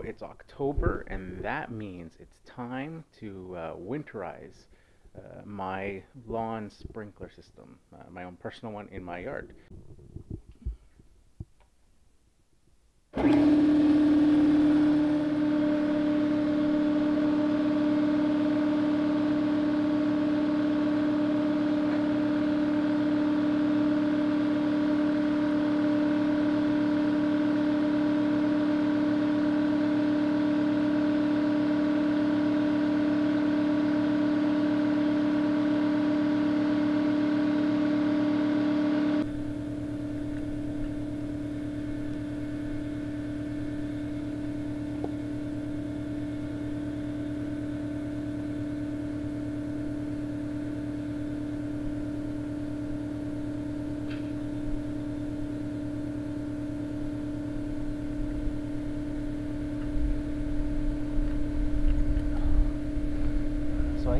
It's October, and that means it's time to uh, winterize uh, my lawn sprinkler system, uh, my own personal one in my yard.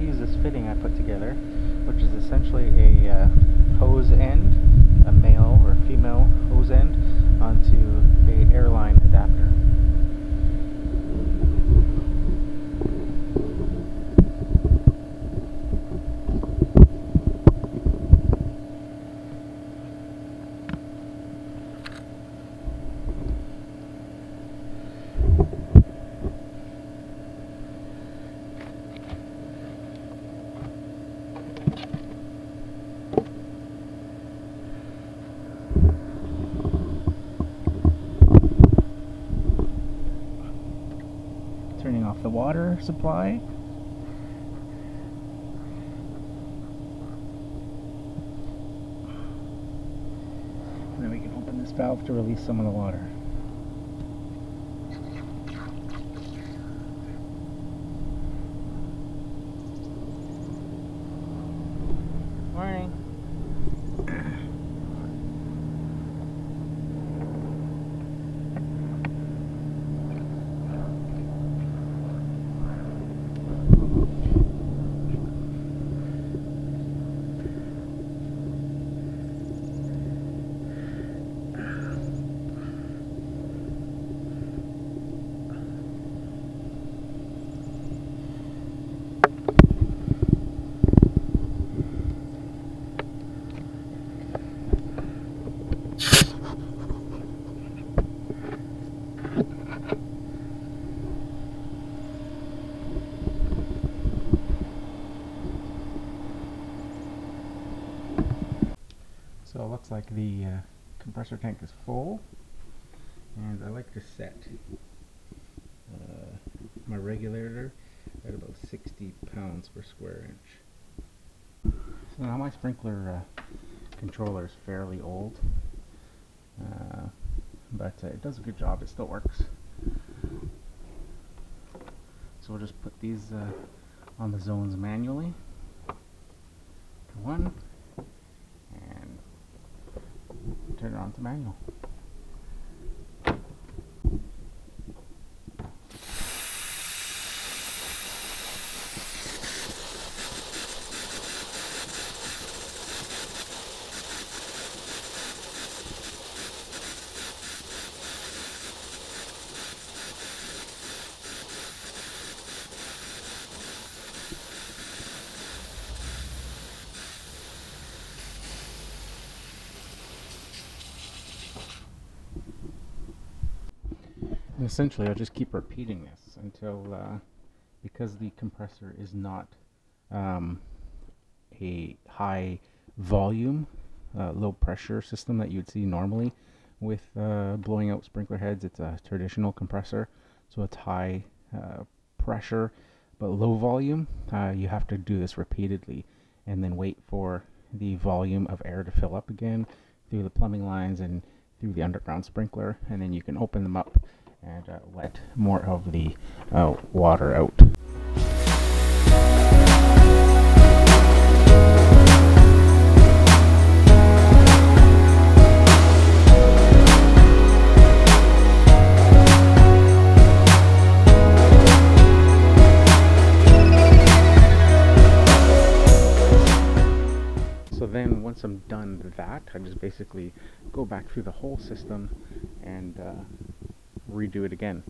Use this fitting I put together, which is essentially a uh, hose end, the water supply. And then we can open this valve to release some of the water. Morning. So it like the uh, compressor tank is full, and I like to set uh, my regulator at about 60 pounds per square inch. So now my sprinkler uh, controller is fairly old, uh, but it does a good job. It still works. So we'll just put these uh, on the zones manually. One and turn it on essentially, I'll just keep repeating this until, uh, because the compressor is not um, a high volume, uh, low pressure system that you'd see normally with uh, blowing out sprinkler heads. It's a traditional compressor, so it's high uh, pressure but low volume. Uh, you have to do this repeatedly and then wait for the volume of air to fill up again through the plumbing lines and through the underground sprinkler, and then you can open them up and uh, let more of the uh, water out. So then once I'm done that, I just basically go back through the whole system and uh, redo it again,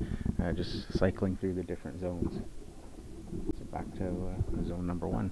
uh, just cycling through the different zones. So back to uh, zone number one.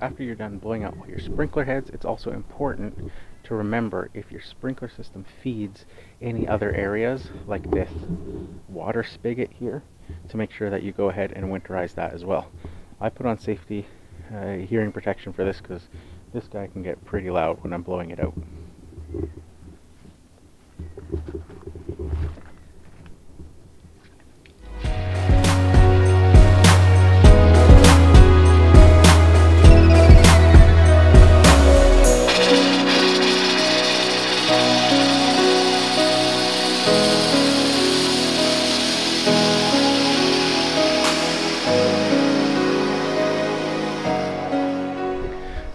After you're done blowing out all your sprinkler heads, it's also important to remember if your sprinkler system feeds any other areas like this water spigot here to make sure that you go ahead and winterize that as well. I put on safety uh, hearing protection for this because this guy can get pretty loud when I'm blowing it out.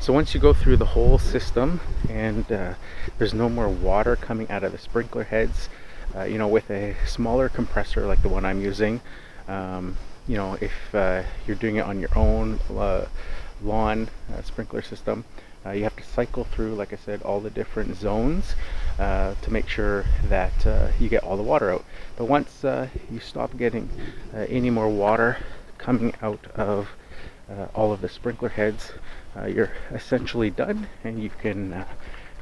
So once you go through the whole system and uh, there's no more water coming out of the sprinkler heads, uh, you know, with a smaller compressor like the one I'm using, um, you know, if uh, you're doing it on your own uh, lawn uh, sprinkler system, uh, you have to cycle through, like I said, all the different zones to make sure that you get all the water out. But once you stop getting any more water coming out of all of the sprinkler heads, uh, you're essentially done and you can uh,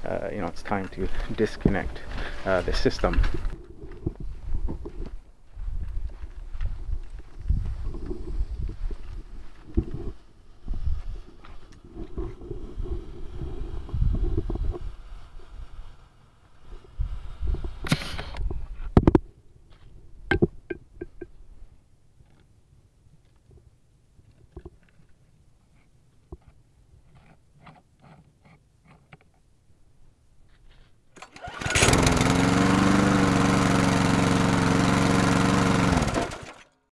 uh, you know it's time to disconnect uh, the system